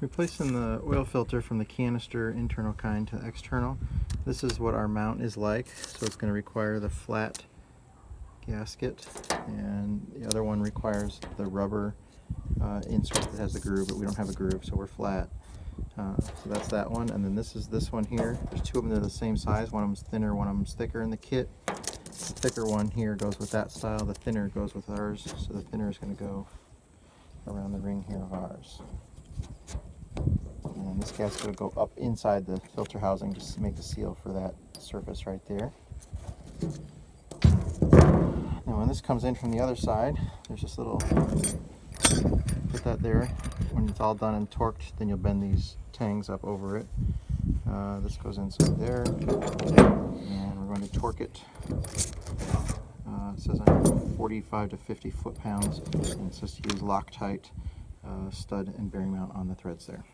Replacing the oil filter from the canister internal kind to external. This is what our mount is like. So it's going to require the flat gasket and the other one requires the rubber uh, insert that has the groove, but we don't have a groove, so we're flat. Uh, so that's that one, and then this is this one here. There's two of them, they're the same size. One of them's thinner, one of them's thicker in the kit. The thicker one here goes with that style, the thinner goes with ours, so the thinner is going to go around the ring here of ours. And this gasket will go up inside the filter housing just to make the seal for that surface right there. Now when this comes in from the other side, there's this little, put that there. When it's all done and torqued, then you'll bend these tangs up over it. Uh, this goes inside there, and we're going to torque it. Uh, it says on 45 to 50 foot-pounds, and it says to use Loctite uh, stud and bearing mount on the threads there.